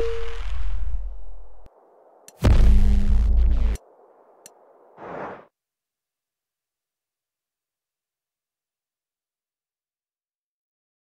you